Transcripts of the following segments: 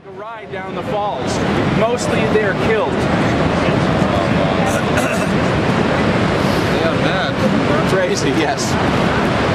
take a ride down the falls. Mostly they're killed. Are mad. Crazy, yes.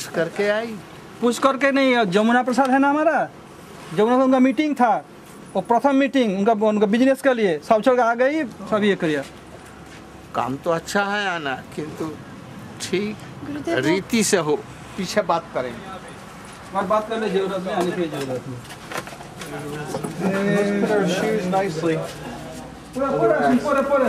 पूछ करके आई। पूछ करके नहीं जमुना प्रसाद है ना हमारा? जमुना में उनका मीटिंग था। वो प्रथम मीटिंग उनका उनका बिज़नेस के लिए। सब छोड़ आ गई सब ये करिए। काम तो अच्छा है आना किंतु ठीक रीति से हो। पीछे बात करेंगे हमारी बात करने ज़रूरत नहीं आने की ज़रूरत नहीं। Put. पूरा पूरा पूरा पूरा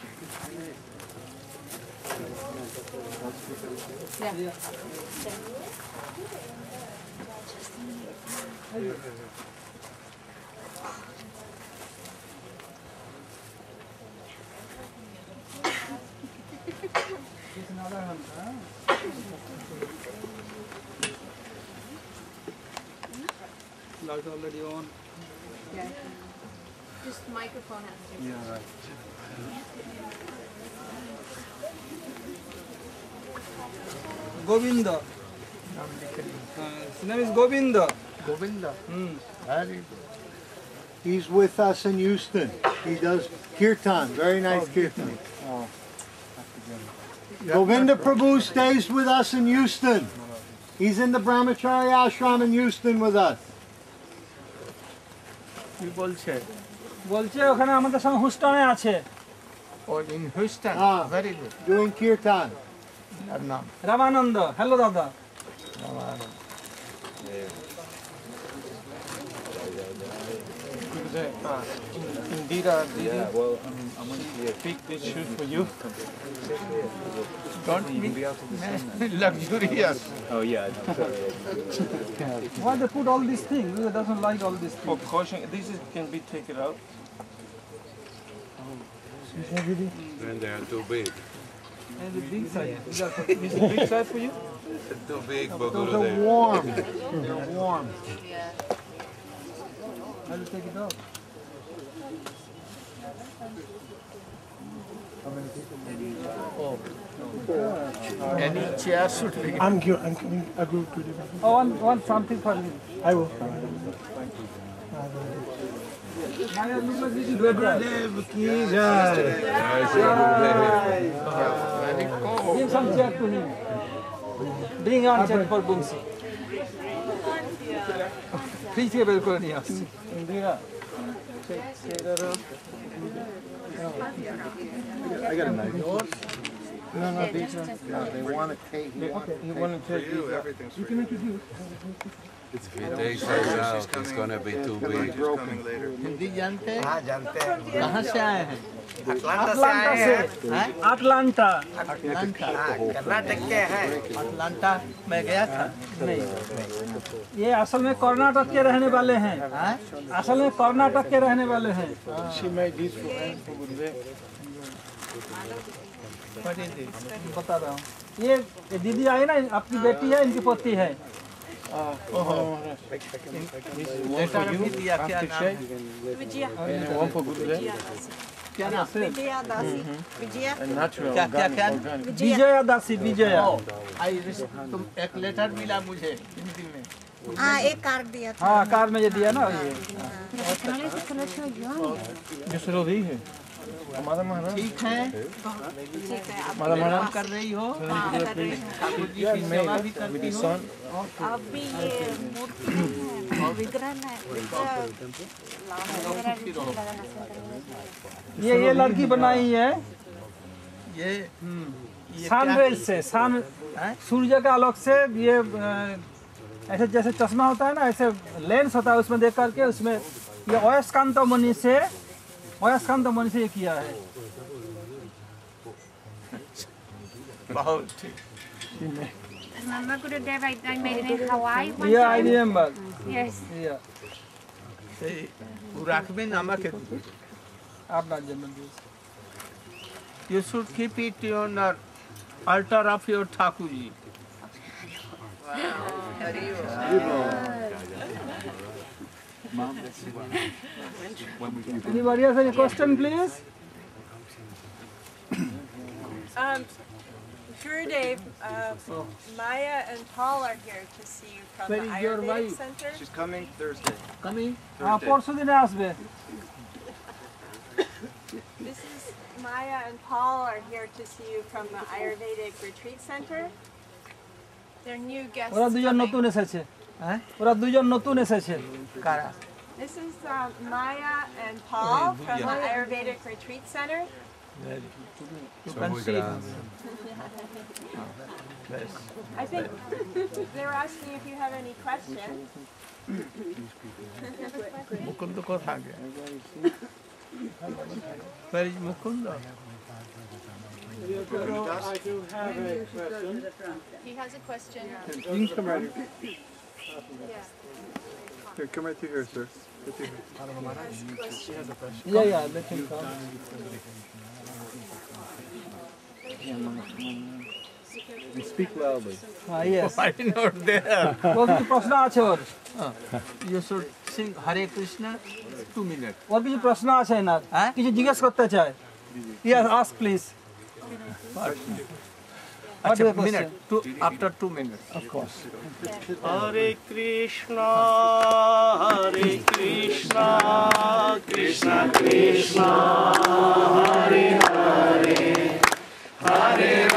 Yeah. yeah. Already on. Yeah. Just microphone has to. Yeah, right. Govinda. Uh, his name is Govinda. Govinda. Hmm. Very good. He's with us in Houston. He does kirtan, very nice kirtan. Govinda Prabhu stays with us in Houston. He's in the Brahmachari ashram in Houston with us. কি বলছে বলছে ওখানে আমাদের সঙ্গে হুস্টনে আছে ও in Houston Ah. Very good Doing kirtan. তার নাম রামানন্দ হ্যালো দাদা Indira, yeah, well, I'm, I'm going to pick this shoe for you. Don't be luxurious. Why they put all these things? He doesn't like all these For things. caution, this is, can be taken out. And they're too big. And the big size. Is that Is it big size for you? Too big, Those Bogoro are warm. They're warm. I'll take it out. Any chair should be. I'm gi- I'm coming. I go to the. Oh, one, one something for me. I will. Very cold. Give some chair to him. Bring on chair for Bumsi. Free থেকে বের করে নিয়ে আসছি Indira No, no, these are, no, they want to take, he wants You want to take You, everything's for you. If he takes us out, it's gonna be too big. Hindi जानते हैं हाँ जानते हैं कहाँ से आए हैं अटलांटा से अटलांटा कर्नाटक के हैं अटलांटा में गया था नहीं ये असल में कर्नाटक के रहने वाले हैं। असल में कर्नाटक के रहने वाले हैं। Gurve. बता रहा हूँ। ये ये दीदी आई ना आपकी बेटी है इनकी पोती है। है? one for. क्या नाम विजया दासी विजया And क्या क्या क्या विजया दासी विजया आई तुम एक लेटर मिला मुझे हिंदी में हाँ एक कार्ड दिया था हाँ कार में ये दिया ना ये Yes, sir, रही है ठीक है। है हमारा कर रही हो। हाँ, कर रही ठाकुर जी की सेवा भी करती हो। son अभी ये मूर्ति है है। ये ये लड़की बनाई है। ये ये सन रेज से सन सूर्य का आलोक से ये ऐसे जैसे चश्मा होता है ना ऐसे लेंस होता है उसमें देख करके उसमें ये अयस्कांत मणि से वयस्कांत मनुष्य किया है बहुत Mama could have died, I made it in Hawaii. Yeah, I remember. Yes. Yeah. See, Urak mein namak hai. Aap na janman You should keep it on the altar of your Thakurji. Wow. Anybody has any question, please? um, sure, Dave. Uh, Maya and Paul are here to see you from the Ayurvedic Center. She's coming Thursday. Coming? Thursday. পরশু দিন This is Maya and Paul are here to see you from the Ayurvedic Retreat Center. They're new guests. ওরা দুজন নতুন এসেছেন কারা This is um, Maya and Paul from the Ayurvedic Retreat Center. You can see. I think they're asking if you have any questions. Mukunda কোথায় Where is Mukunda? I do have a question. He has a question. You can come right here. Here, come right through here, sir. Right through here. She has a question. या या let him come. Speak loudly. हाँ yes Why not there? ওর কিছু প্রশ্ন আছে ওর You should sing Hare Krishna two minutes. ওর কিছু প্রশ্ন আছে না হ্যাঁ? কিছু জিজ্ঞেস করতে চায় ইয়াস ask please Two minute of Hare Krishna Hare Krishna Krishna Krishna Hare Hare Hare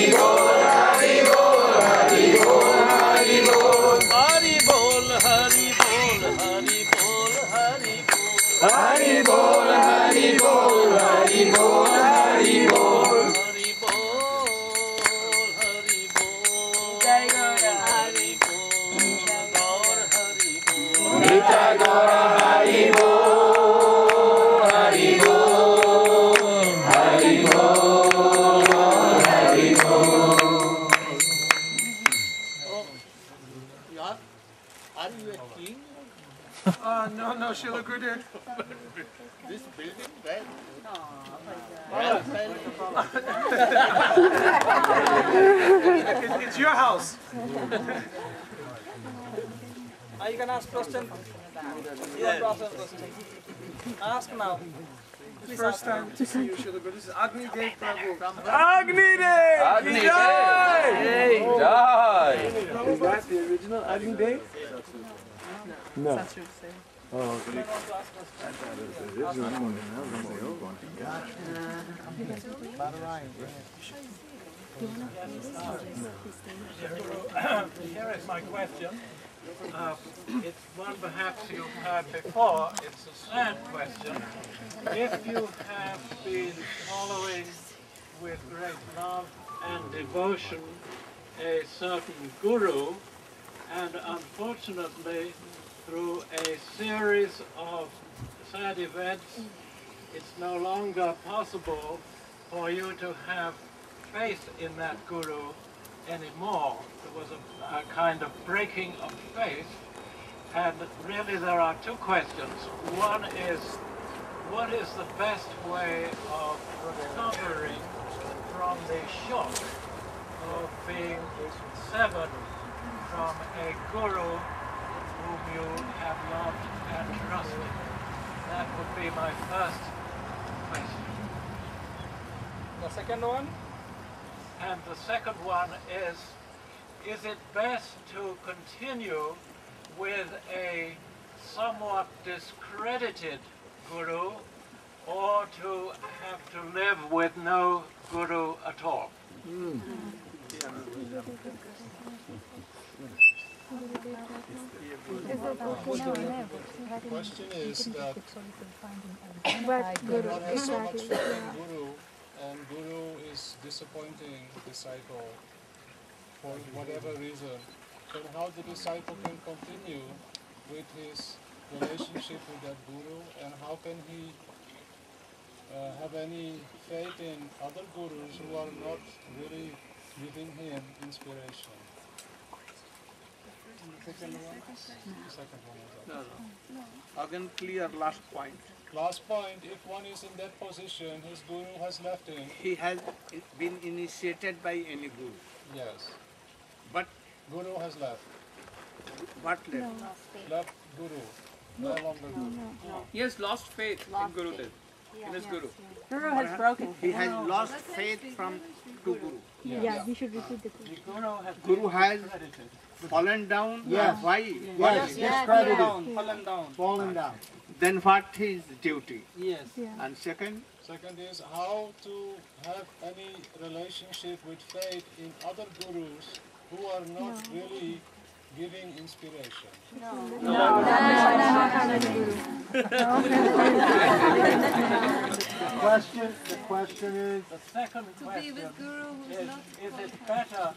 Happy birthday. First time to see you, Srila Gurudev. This is Agni Dev Prabhu. Agni Dev! Agni Dev! Jai! Is that the original Agni Dev? No. Here is my question. Uh, it's one perhaps you've heard before. It's a sad question. If you have been following with great love and devotion a certain guru, and unfortunately, through a series of sad events, it's no longer possible for you to have faith in that guru anymore. There was a, a kind of breaking of faith. And really there are two questions. One is, what is the best way of recovering from the shock of being severed from a guru whom you have loved and trusted? That would be my first question. The second one? And the second one is, is it best to continue with a somewhat discredited guru or to have to live with no guru at all? The question is that What Guru guru? so much Exactly. faith in Yeah. Guru, and Guru is disappointing disciple for whatever reason. Then how the disciple can continue with his relationship with that Guru, and how can he uh, have any faith in other gurus who are not really giving him inspiration? Second one? Second one. was that. No, no. Again, clear last point. Last point, if one is in that position, his guru has left him. He has been initiated by any guru. Yes. But Guru has left. what left? Left Guru. No longer Guru. No. He has lost faith in Gurudev, in his Guru. Guru has broken. He has lost faith from to Guru. Yeah, we should repeat the The guru has Guru has credited. Fallen down. Yes. Why? Yes, discredited, Down, fallen down. fallen down. Then what is duty? Yes. And second, Second is how to have any relationship with faith in other gurus who are not really giving inspiration. No. No. No. no. The question, the question is, The second question is, is it better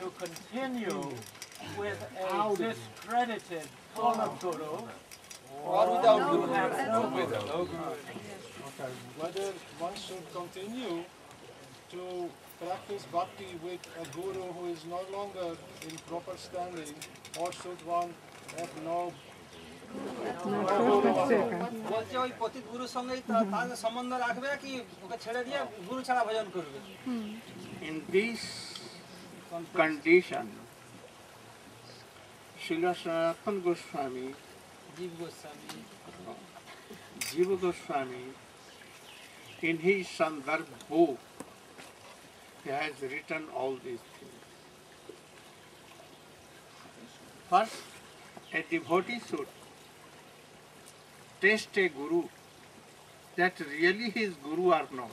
to continue hmm with a discredited former guru Or without to guru. have no guru? Okay. Whether one should continue to practice bhakti with a guru who is no longer in proper standing, or should one have no বলছে ওই পতিত গুরুর সঙ্গেই তা- তার সম্বন্ধ রাখবে কি ওকে ছেড়ে দিয়ে গুরু ছাড়া ভজন করবে in this condition, शिला सनातन गोस्वामी जीव गोस्वामी जीव Goswami in his Sandarbh book he has written all these things. First, a devotee should test a guru that really he is guru or not.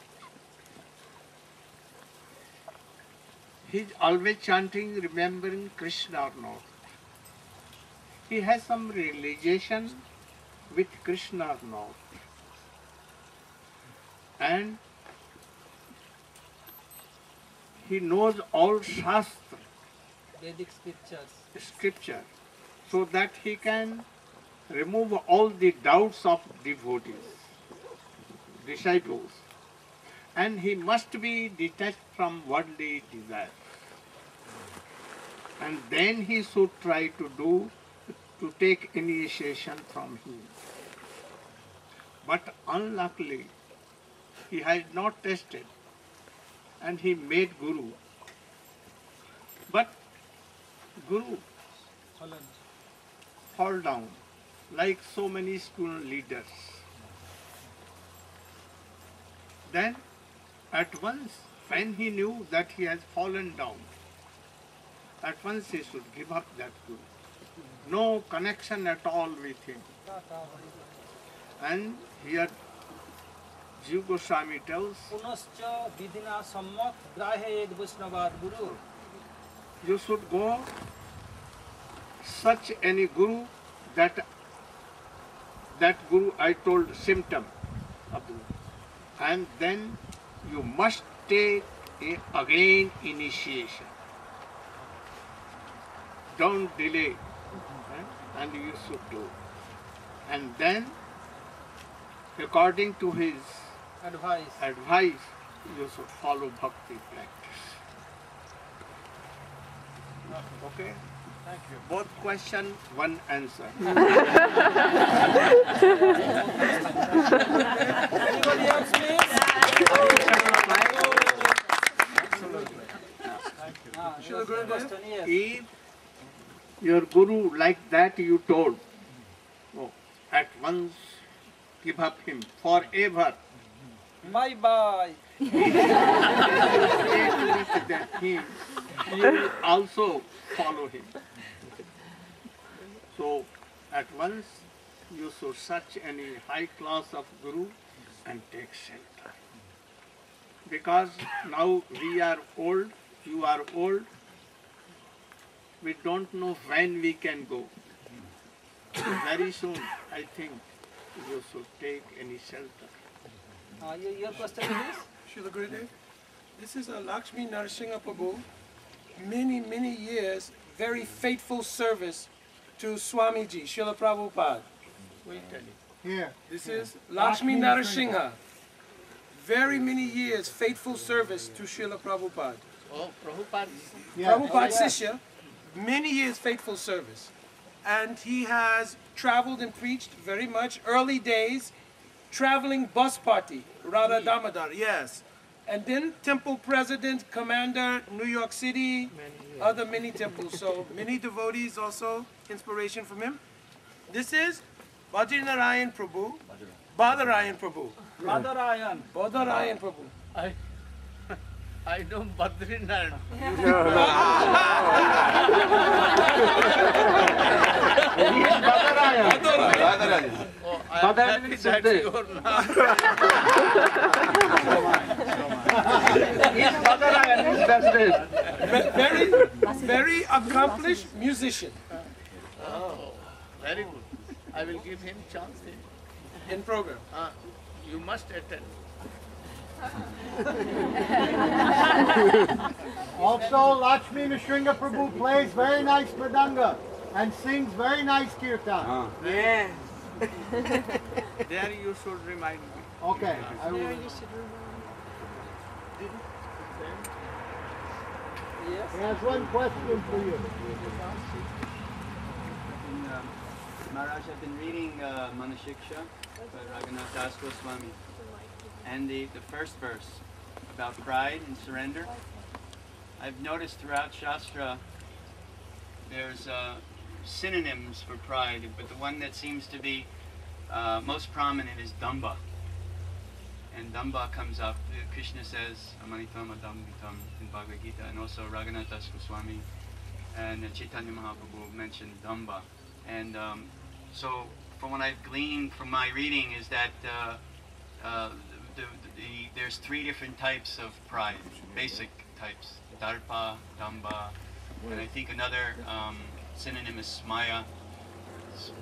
He is always chanting, remembering Krishna or not. He has some relation with Krishna or not. And he knows all Shastra, Vedic scriptures. scripture, so that he can remove all the doubts of devotees, disciples. And he must be detached from worldly desires. And then he should try to do, to take initiation from him. But unluckily, he had not tested and he made Guru. But Guru fall down like so many school leaders. Then at once when he knew that he has fallen down, at once he should give up that Guru no connection at all with him. And here Jiva Goswami tells, you should go Such any guru that that guru I told symptom of the and then you must take a, again initiation. Don't delay and you should do. And then according to his advice advice you should follow bhakti practice. Okay? Thank you. Both question, one answer. Anybody else, please? Ah, yes, question, yes. Your guru like that you told, oh, at once give up him forever. Bye bye. That him, you also follow him. So at once you should search any high class of guru and take shelter. Because now we are old, you are old, we don't know when we can go. Very soon, I think, you should take any shelter. Uh, your, your question, please? Srila Gurudev, this is a Lakshmi Narasimha Prabhu. Many, many years, very faithful service to Swamiji, Srila Prabhupada. Wait a minute. Here. This is Lakshmi Narasimha. Very many years, faithful service to Srila Prabhupada. Oh, Prabhupada. Prabhupada Sishya, many years faithful service. And he has traveled and preached very much. Early days, traveling bus party, Radha Damodar, yes. And then temple president, commander, New York City, other many temples. So many devotees also, inspiration from him. This is Bajranarayan Prabhu, Badarayan Prabhu. Badarayan. Badarayan Prabhu. I, I know Badrinath. Oh, I am happy that your Ve- Very, very accomplished musician. Oh, very good. I will give him chance in, in program. Uh, you must attend. Also, Lakshmi Nrsimha Prabhu plays very nice mridanga and sings very nice kirtan. Yeah. there you should remind me. Okay, I will. Yes. He has one question for you. In, um, Maharaj, I've been reading uh, Manashiksha by Raghunath Das Goswami. And the, the first verse about pride and surrender. I've noticed throughout Shastra there's uh, synonyms for pride, but the one that seems to be uh, most prominent is Damba. And Damba comes up. uh, Krishna says, Amanitam Adambitam in Bhagavad Gita, and also Raghunath Das Goswami and Chaitanya Mahaprabhu mentioned Damba. And um, so, from what I've gleaned from my reading, is that uh, uh, the, the, the, there's three different types of pride, basic types: Darpa, Damba, and I think another um, synonym is Smaya.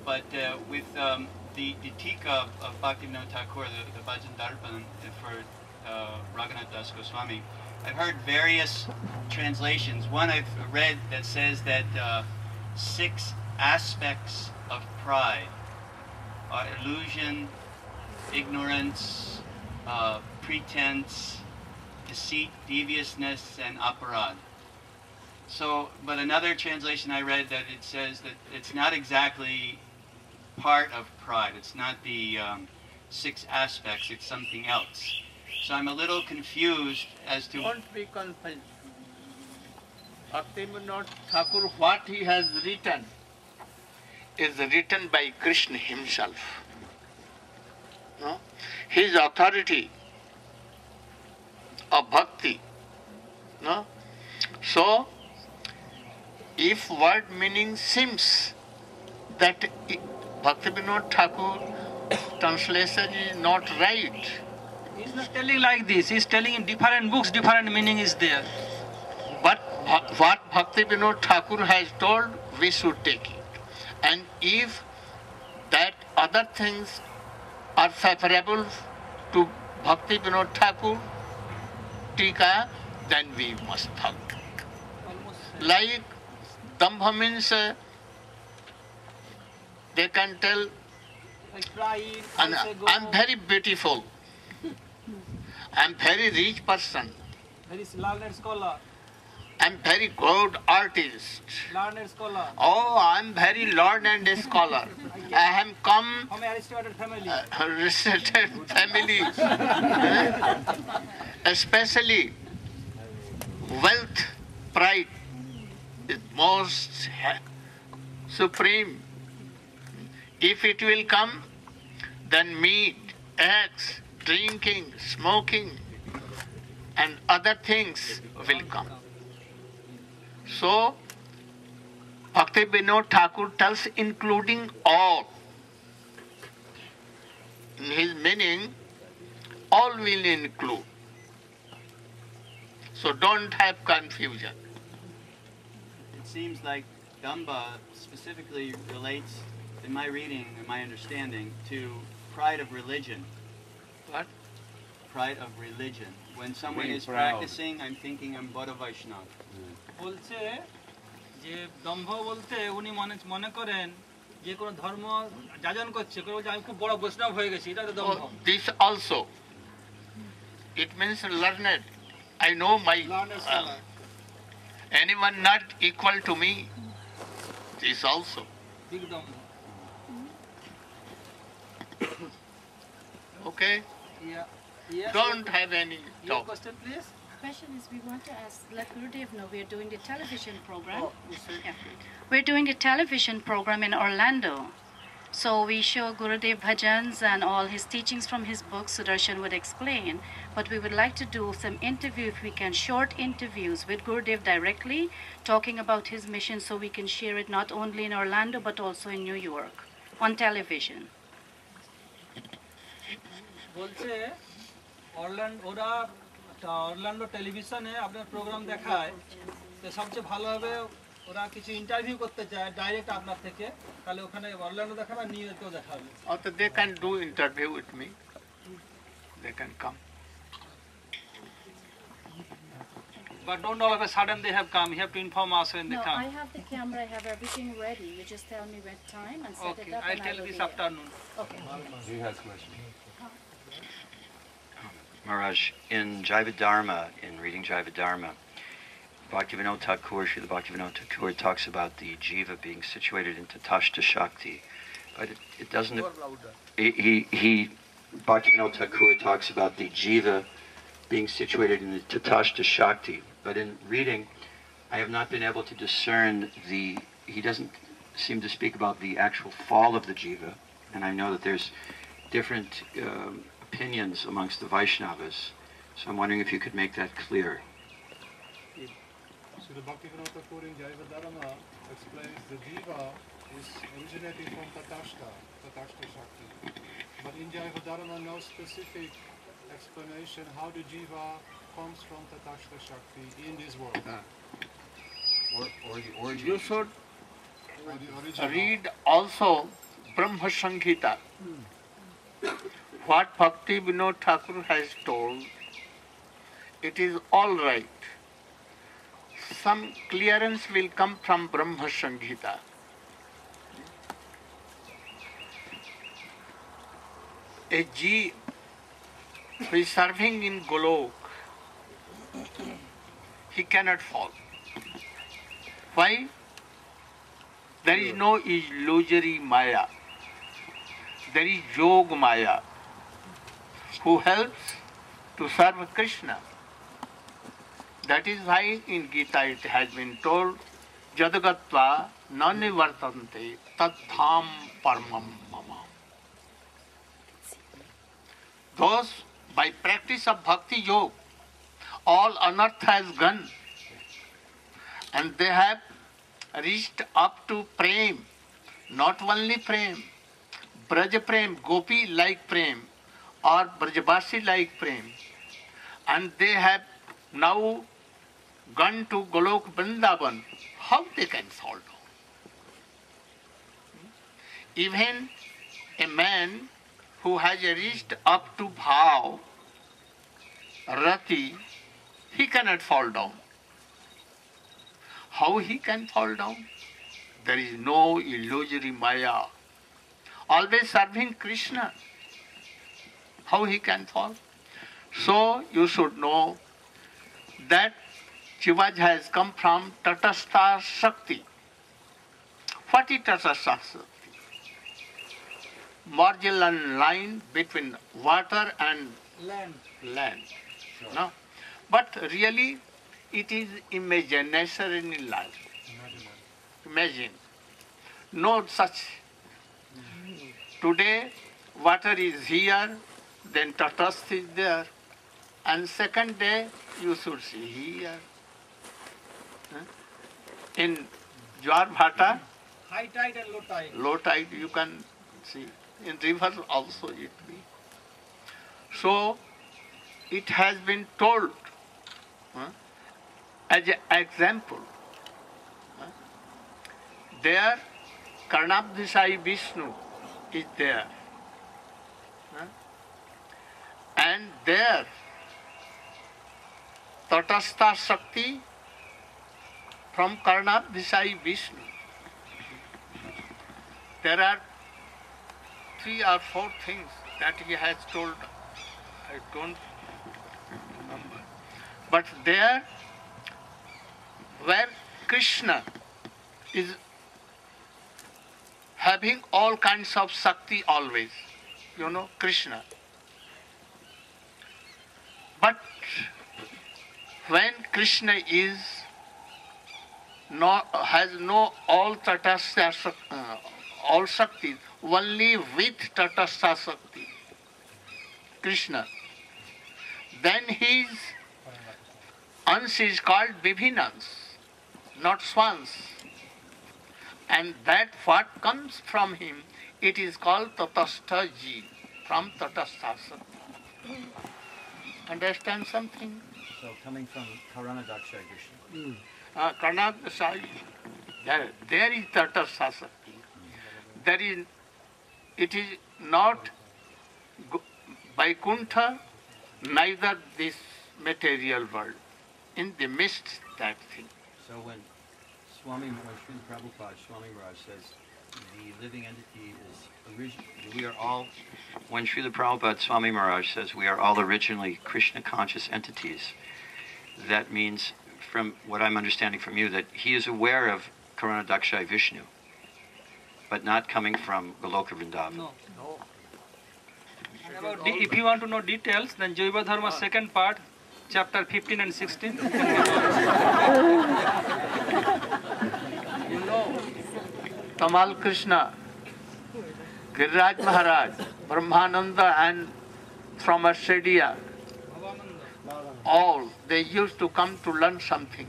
But uh, with um, the, the Tika of Bhaktivinoda Thakur, the, the Bhajan Darpan for uh, Raghunath Das Goswami, I've heard various translations. One I've read that says that uh, six aspects of pride are illusion, ignorance, uh, pretense, deceit, deviousness, and aparad. So, but another translation I read that it says that it's not exactly part of pride. It's not the um, six aspects, it's something else. So I'm a little confused as to. Don't be confused. Bhaktivinoda Thakur, what he has written is written by Krishna himself. No? His authority of bhakti. No? So, if word meaning seems that i- Bhaktivinoda Thakur translation is not right, He's not telling like this. He's telling in different books, different meaning is there. But what Bhakti Vinod Thakur has told, we should take it. And if that other things are favorable to Bhakti Vinod Thakur, Tika, then we must follow. Like Dambha means uh, they can tell, and I'm very beautiful, I'm very rich person, very learned scholar, I'm very good artist. learned scholar. Oh, I'm very learned and a scholar. I have come From Aristotle family. uh, restricted family, especially wealth, pride is most supreme. If it will come, then meat, eggs, drinking, smoking, and other things will come. So, Bhakti Vinod Thakur tells including all. In his meaning, all will include. So don't have confusion. It seems like Damba specifically relates, in my reading, in my understanding, to pride of religion. What? Pride of religion. When someone Being is proud. practicing, I'm thinking I'm Bodha Vaishnava. Mm. বলছে যে দম্ভ বলতে উনি মনে মনে করেন যে কোনো ধর্ম যাজন করছে কেউ বলছে আমি খুব বড় বৈষ্ণব হয়ে গেছি এটা তো দম্ভ Oh, this also. It means learned. I know my uh, anyone not equal to me. This also. ঠিক দম্ভ Okay? Yeah. Yes. Don't have any Your doubt. question please. Question is, we want to ask, let Gurudev know, we are doing the television program. Oh, you said- Yeah. We're doing a television program in Orlando. So we show Gurudev bhajans and all his teachings from his book, Sudarshan would explain. But we would like to do some interview, if we can, short interviews with Gurudev directly, talking about his mission so we can share it not only in Orlando but also in New York on television. বলছে Orland ওরা টা- Orlando টেলিভিশনে আপনার programme দেখায় তো সবচেয়ে ভালো হবে ওরা কিছু ইন্টারভিউ করতে চায় ডাইরেক্ট আপনার থেকে তাহলে ওখানে অরল্যান্ডো দেখাবে আর নিউ ইয়র্কেও দেখাবে Or they can do interview with me. They can come. But don't all of a sudden they have come. You have to inform us when they No, come. I have the camera, I have everything ready. You just tell me what time and set Okay, it up I'll and I tell will you this be there. afternoon. Okay. He has question. Maharaj, in Dharma, in reading Dharma, Bhaktivinoda Thakur, Srila Bhaktivinoda Thakur talks about the jiva being situated in Tatashta Shakti, but it, it doesn't. He, he, he Bhaktivinoda Thakur talks about the jiva being situated in the Tatashta Shakti, but in reading, I have not been able to discern the. He doesn't seem to speak about the actual fall of the jiva, and I know that there's different um, opinions amongst the Vaishnavas. So I'm wondering if you could make that clear. So the Bhaktivinoda Thakur in Jaiva Dharma explains the jiva is originating from Tatashta, Tatashta Shakti. But in Jaiva Dharma, no specific explanation how the jiva comes from Tatashta Shakti in this world. Ah. Or, or the origin. You should Or the read also Brahma Samhita. Hmm. What Bhakti Vinod Thakur has told, it is all right. Some clearance will come from Brahma Samhita. A G who is serving in Golok, he cannot fall. Why? There is no illusory Maya. There is Yog Maya. Who helps to serve Krishna. That is why in Gita it has been told, Jadagatva nanivartante tadham paramam mama. Those by practice of bhakti yoga, all unearth has gone and they have reached up to prem, not only prem, Braj prem, gopi like prem, or Brajabasi like prem, and they have now gone to Golok Vrindavan, how they can fall down? Even a man who has reached up to bhav, rati, he cannot fall down. How he can fall down? There is no illusory maya. Always serving Krishna. How he can fall? So you should know that Shivaj has come from Tatastha Shakti. What is Tatastha Shakti? Marginal line between water and land. land. No? But really, it is imaginary in life. Imagine. No such. Today, water is here, then Tatastha is there, and second day you should see here. In Jwar Bhata, High tide and low tide. low tide you can see. In river also it be. So it has been told huh, as an example. huh, there Karnabdhisai Vishnu is there. huh, and there Tatastha Shakti from Karna Karnabdhisai Vishnu. There are three or four things that he has told. I don't remember. But there, where Krishna is having all kinds of Shakti always, you know, Krishna. But when Krishna is not has no all tatastha uh, all Shakti, only with tatastha Shakti, Krishna, then his ans is called Bibhinans, not swans. And that what comes from him, it is called Tatastha Ji, from Tatastha Shakti. Understand something? So coming from Karanadaksha Vishnu. uh, Karnataka, there, there is Tatastha Shakti. There is, it is not Vaikuntha, neither this material world. In the midst, that thing. So when Swami, when Prabhupada, Swami Raj says the living entity is original, we are all, when Srila Prabhupada Swami Maharaj says we are all originally Krishna conscious entities, that means, from what I'm understanding from you, that he is aware of Karanadaksha Vishnu, but not coming from Goloka Vrindavan. No. And about de- if you want to know details, then Jaiva Dharma ah. second part, chapter 15 and 16. Tamal Krishna, Giriraj Maharaj, Brahmananda and from Australia, all, they used to come to learn something.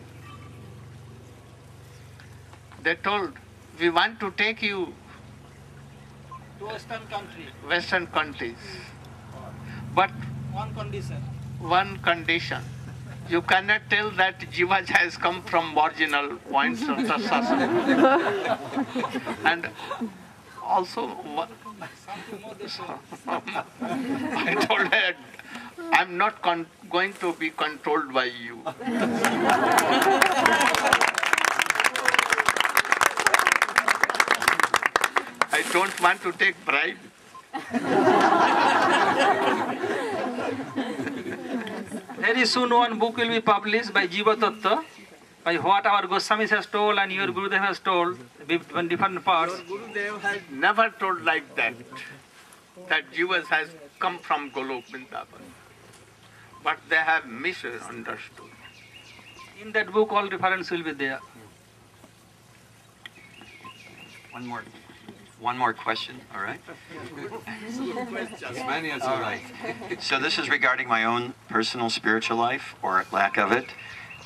They told, we want to take you to Western country, Western countries. Hmm. But one condition. one condition. You cannot tell that Jiva has come from marginal points of the mhm. Sasana. and also, I told her, I'm not con- going to be controlled by you. I don't want to take bribe. Very soon one book will be published by Jiva Tattva, by what our Goswamis has told and your Gurudev has told, in different parts. Gurudev has never told like that, that Jiva has come from Golok Vrindavan. But they have misunderstood. In that book, all reference will be there. One more, one more question, all right? As many as you All right. So this is regarding my own personal spiritual life or lack of it.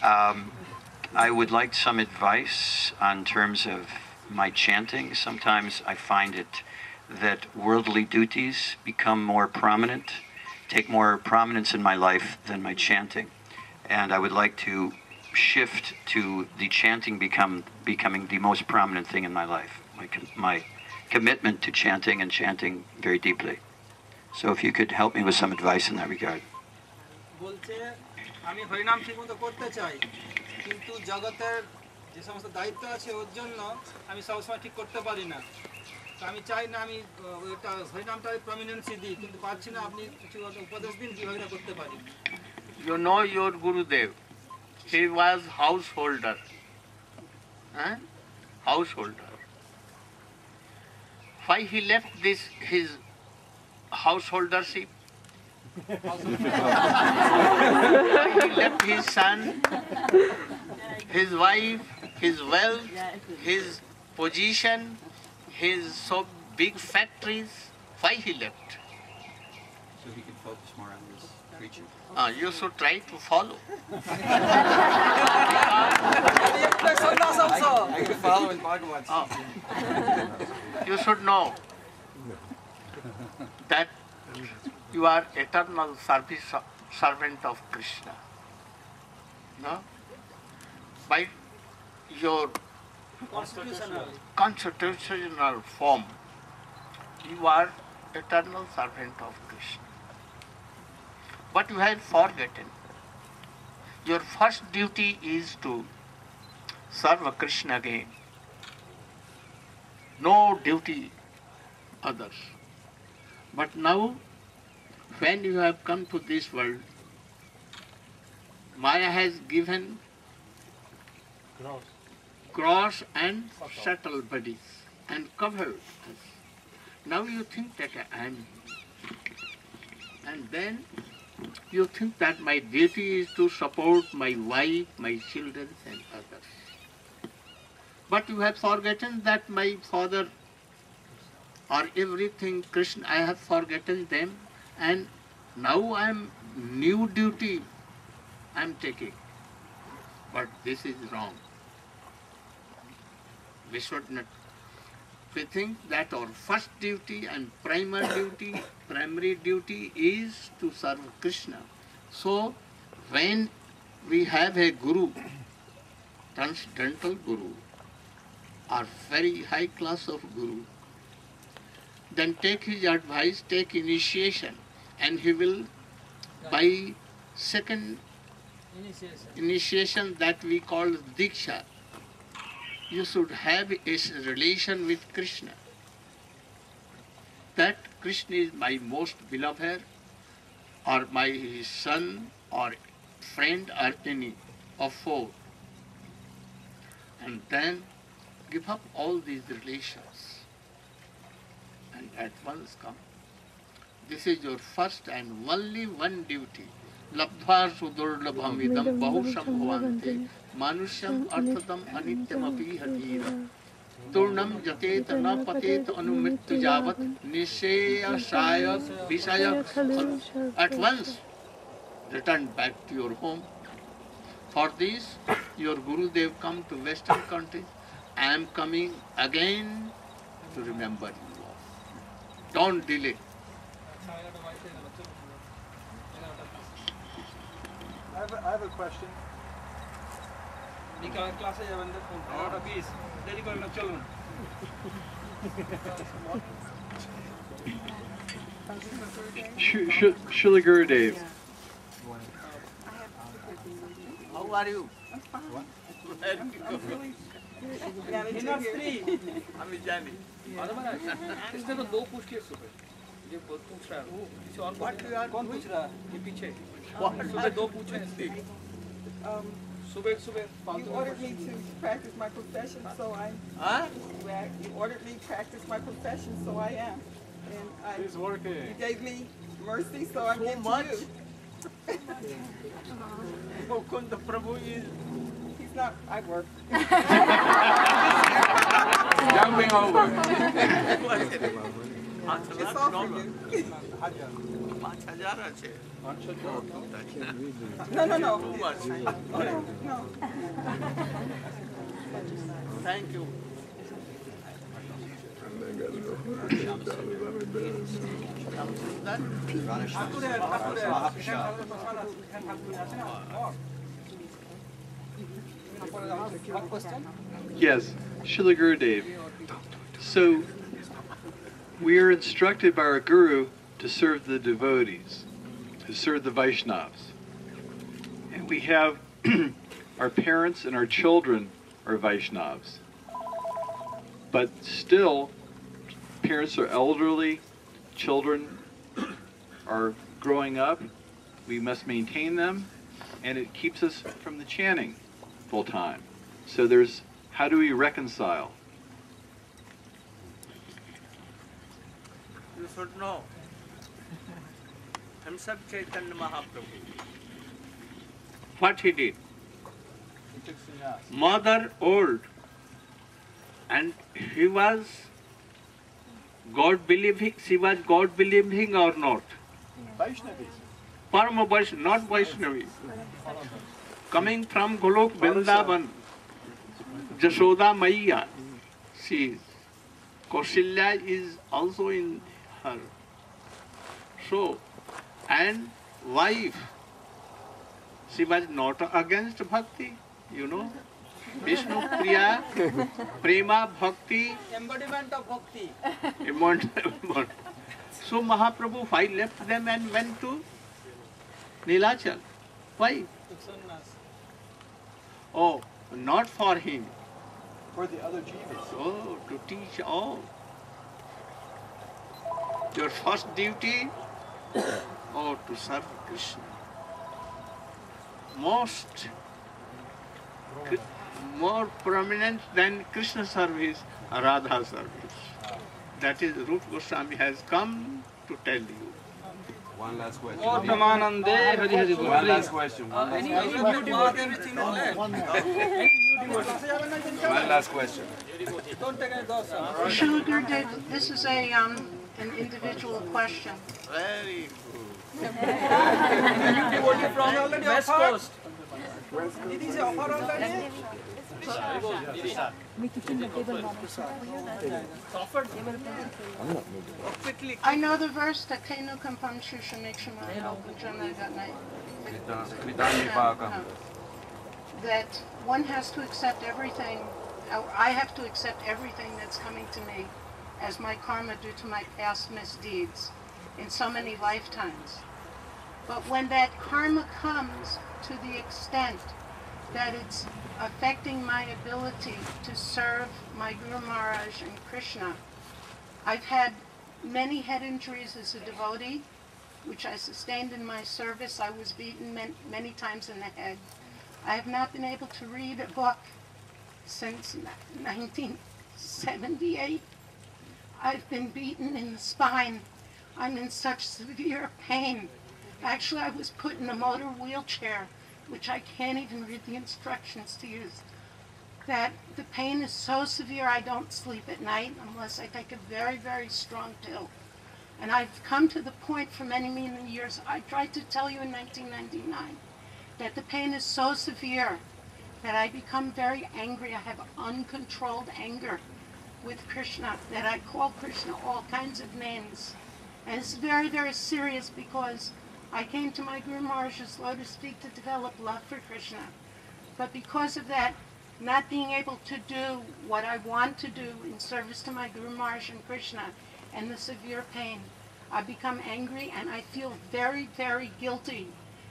Um, I would like some advice on terms of my chanting. Sometimes I find it that worldly duties become more prominent, take more prominence in my life than my chanting. And I would like to shift to the chanting become becoming the most prominent thing in my life. My my commitment to chanting and chanting very deeply. So if you could help me with some advice in that regard. বলছে আমি হরিনাম ঠিক মতো করতে চাই কিন্তু জগতের যে সমস্ত দায়িত্ব আছে ওর জন্য আমি সবসময় ঠিক করতে পারি না তো আমি চাই না আমি আহ, ওটা হরিনামটা প্রমিনেন্সি দিই কিন্তু পারছি না আপনি কিছু উপদেশ দিন কীভাবে এটা করতে পারি You know your Gurudev. He was householder. Huh? Householder. Why he left this his householdership? Why he left his son, his wife, his wealth, his position, his so big factories? Why he left? So he could focus more on his preaching. Ah, you should try to follow. I can follow in Bhagavad Oh. You should know that you are eternal service servant of Krishna. No? By your Constitutional. constitutional form, you are eternal servant of Krishna. But you have forgotten. Your first duty is to serve Krishna again. No duty others. But now, when you have come to this world, Maya has given gross and subtle bodies and covered us. Now you think that I am, and then you think that my duty is to support my wife, my children, and others. But you have forgotten that my father or everything, Krishna, I have forgotten them, and now I am new duty I am taking. But this is wrong. We should not. We think that our first duty and primary duty, primary duty is to serve Krishna. So when we have a guru, transcendental guru, or very high class of guru, then take his advice, take initiation, and he will, by second Initiation. initiation that we call Diksha, you should have a relation with Krishna. That Krishna is my most beloved, or my son, or friend, or any of four. And then give up all these relations and at once come. This is your first and only one duty. लब्ध्वा सुदुर्लभम इदम बहुशम भवन्ते मानुष्यम अर्थदम अनित्यमपि हतीर तूर्णम जतेत न पतेत अनुमृत्यु जावत निशेयशाय विषय at once return back to your home for this your guru dev come to western countries I am coming again to remember you all. Don't delay. I have, a, I have a question. Uh-huh. Shila Gurudev. Yeah. How are you? I'm fine. I'm really आम्ही जाने इसने तो दो पूछ लिए सुबह ये पूछ रहा है किसी और बात कौन पूछ रहा है ये पीछे सुबह दो पूछे सुबह सुबह You ordered me to practice my profession, so I. Huh? You ordered me to practice my profession, so I am. And I. He's working. You gave me mercy, so I so give much? to you. Mukunda Prabhu is not, I work. jumping over. It's all for you. পাঁচ হাজার আছে No, no, no. Too much. Oh, no, no. Thank you. ঠাকুরের ঠাকুরের এখানে ঠাকুরের প্রসাদ আছে এখানে ঠাকুর আছে না ও। তারপরে আমার one question. Yes, Gurudev. So, we are instructed by our Guru to serve the devotees, to serve the Vaishnavas. And we have our parents and our children are Vaishnavas. But still, parents are elderly, children are growing up, we must maintain them, and it keeps us from the chanting full time. So there's how do we reconcile? You should know. Himself Chaitanya Mahaprabhu. What he did? Mother old. And he was God believing, she was God believing or not? Parama Vaishnavi, not Vaishnavi. Coming from Golok Vrindavan, Jashoda Maiya, she is. Kausalya is also in her. So, and wife, she was not against bhakti, you know. Vishnu Priya, Prema Bhakti, Embodiment of bhakti. Embodiment. So Mahaprabhu, why left them and went to Nilachal? Why? Oh, not for him. For the other jivas. Oh, to teach all. Your first duty, oh, to serve Krishna. Most, more prominent than Krishna service, Radha service. That is, Rup Goswami has come to tell you. One last question. Oh, Pramanande, Hari Hari One last question. One last question. new devotee, everything on land. Any new devotee. One last question. Don't take any thoughts. Srila Gurudev, this is a, um, an individual question. Very New devotee from West Coast. It is offer already. I know the verse, Takenu Kampam Shushamekshama that one has to accept everything, I have to accept everything that's coming to me as my karma due to my past misdeeds in so many lifetimes. But when that karma comes to the extent that it's affecting my ability to serve my Guru Maharaj and Krishna, I've had many head injuries as a devotee, which I sustained in my service. I was beaten man- many times in the head. I have not been able to read a book since 1978. I've been beaten in the spine. I'm in such severe pain. Actually, I was put in a motor wheelchair, which I can't even read the instructions to use. That the pain is so severe I don't sleep at night unless I take a very, very strong pill. And I've come to the point for many, many years, I tried to tell you in 1999, that the pain is so severe that I become very angry. I have uncontrolled anger with Krishna, that I call Krishna all kinds of names. And it's very, very serious because I came to my Guru Maharaj's lotus feet to develop love for Krishna. But because of that, not being able to do what I want to do in service to my Guru Maharaj and Krishna, and the severe pain, I become angry and I feel very, very guilty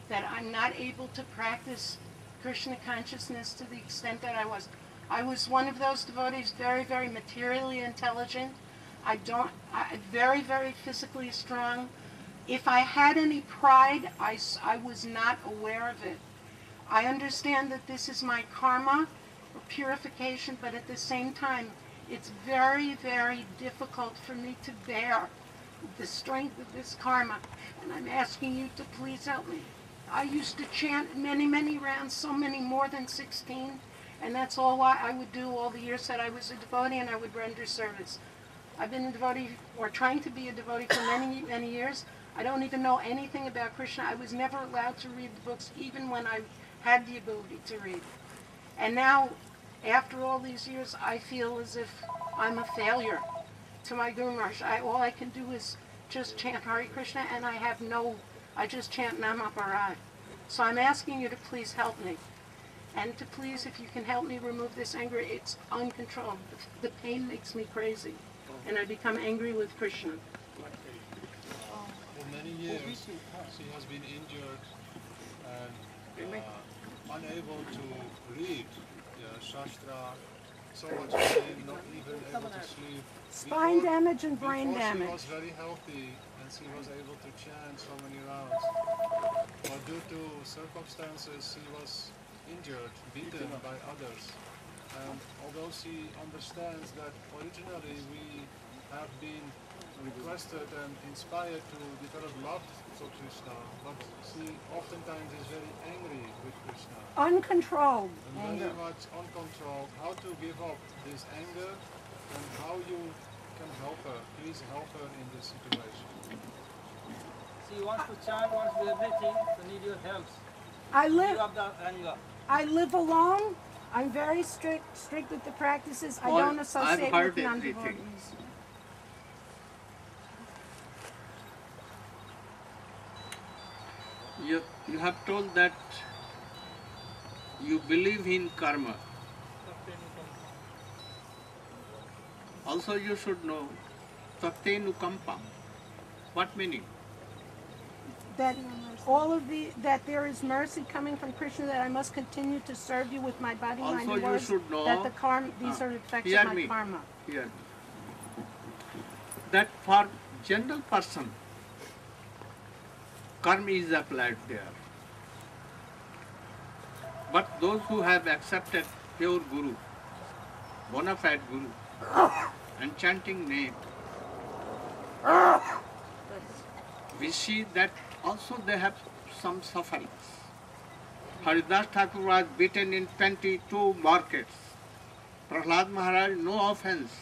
that I'm not able to practice Krishna consciousness to the extent that I was. I was one of those devotees, very, very materially intelligent. I don't, I, very, very physically strong. If I had any pride, I was not aware of it. I understand that this is my karma or purification, but at the same time, it's very, very difficult for me to bear the strength of this karma, and I'm asking you to please help me. I used to chant many, many rounds, so many more than 16, and that's all I I would do all the years that I was a devotee and I would render service. I've been a devotee, or trying to be a devotee for many, many years. I don't even know anything about Krishna. I was never allowed to read the books, even when I had the ability to read. And now, after all these years, I feel as if I'm a failure to my Guru Maharaj. I, all I can do is just chant Hare Krishna, and I have no, I just chant Namah Parad. So I'm asking you to please help me. And to please, if you can help me remove this anger, it's uncontrolled. The pain makes me crazy. And I become angry with Krishna. Many years, she has been injured and uh, unable to read yeah, Shastra, so much pain, not even able to sleep. Spine Before- damage and brain damage. She was very healthy and she was able to chant so many rounds. But due to circumstances, she was injured, beaten by others. And although she understands that originally we have been requested and inspired to develop love for Krishna, but she oftentimes is very angry with Krishna Uncontrolled and anger. very much uncontrolled. How to give up this anger and how you can help her. Please help her in this situation. She wants to chant, wants to do everything, so need your help. I live, up the anger. I live alone. I'm very strict, strict with the practices. I don't associate I've with everything. non-devotees. You, you have told that you believe in karma. Also you should know Tattenukampa. What meaning? That all of the that there is mercy coming from Krishna. That I must continue to serve you with my body, mind, Also and you words. should know- that the karma. These Ah, are effects of my me. karma. Here. That for general person, karma is applied there. But those who have accepted pure Guru, bona fide Guru, and chanting name, we see that also they have some sufferings. Haridas Thakur was beaten in 22 markets. Prahlad Maharaj, no offense,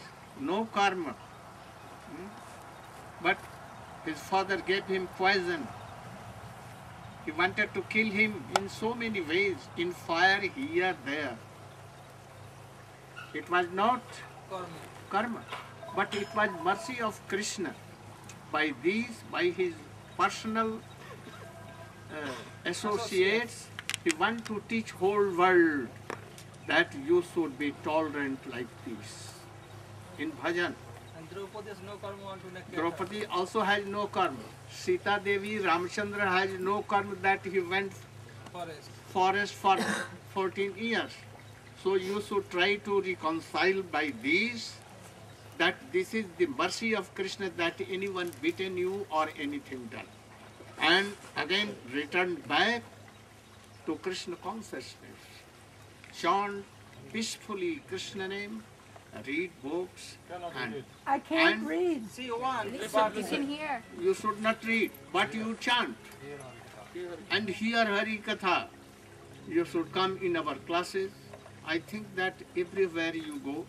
no karma. Hmm? But his father gave him poison. He wanted to kill him in so many ways, in fire here, there. It was not karma, but it was mercy of Krishna. By these, by his personal uh, associates, he want to teach whole world that you should be tolerant like this. In bhajan, And Draupadi no karma want to. Draupadi also has no karma. Sita Devi, Ramchandra has no karma that he went Forest. forest for 14 years. So you should try to reconcile by these that this is the mercy of Krishna that anyone beaten you or anything done. And again return back to Krishna consciousness. Chant peacefully Krishna name, read books, and, I can't and read. See one. You can hear. you should not read, but you chant and hear Hari Katha. You should come in our classes. I think that everywhere you go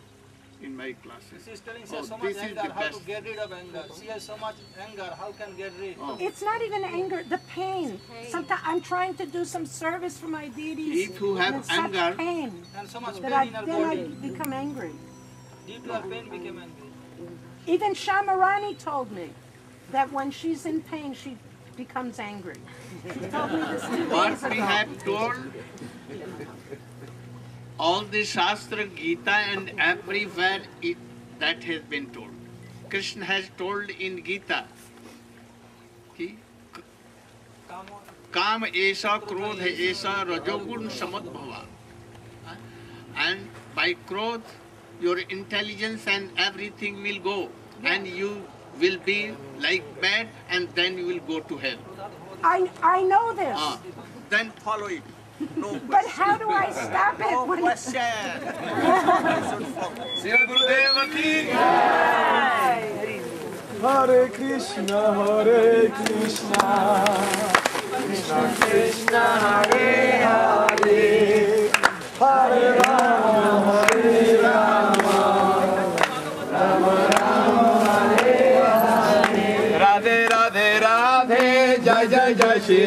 in my classes. She is telling she Oh, so much this is anger, the how to get rid of anger. She has so much anger, how can get rid? Oh. It's not even anger, the pain. Sometimes I'm trying to do some service for my deities. If you have and anger- pain And so much that pain I, in her then I become angry. Due to her pain became angry. Even Shamarani told me that when she's in pain, she becomes angry. She told me this two days What we ago. have told, all the Shastra, Gita and everywhere it, that has been told. Krishna has told in Gita, कि काम ऐसा क्रोध है ऐसा रजोगुण समद्भवा and by क्रोध your intelligence and everything will go. And you will be like bad and then you will go to hell. I, I know this. Ah, then follow it. No But how do I stop it? No when- question. Jai Gurudev ki Hare Krishna, Hare Krishna, Krishna Krishna, Hare Hare, Hare Rama, Hare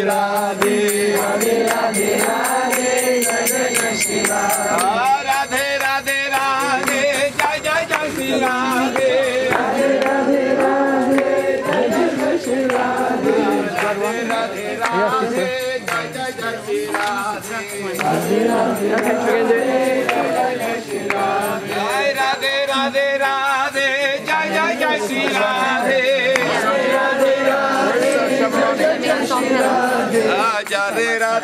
Radhe Radhe Radhe Radhe जय जय जय श्री राधे राधे राधे राधे जय जय जय श्री राधे राधे राधे राधे जय जय जय श्री राधे राधे राधे राधे जय जय जय Shri Radhe Radhe Radhe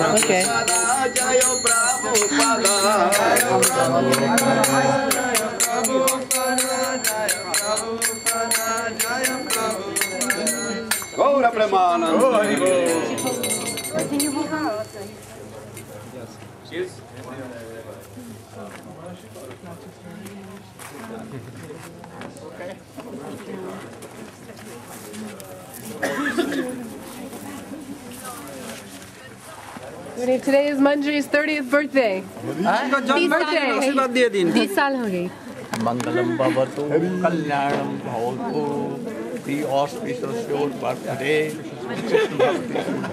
Prabhupada. Gaura Premanand. Can you move out? Today is Manjari's 30th birthday. जन्म birthday. आशीर्वाद दिए दिन 20 साल हो गई Mangalam Bhavatu, Kalyanam Bhavatu, the auspicious your birthday.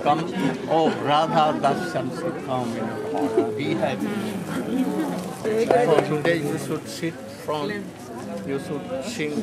Come, oh, Radha Darshan should come in your honor. Be happy. So today you should sit front, you should sing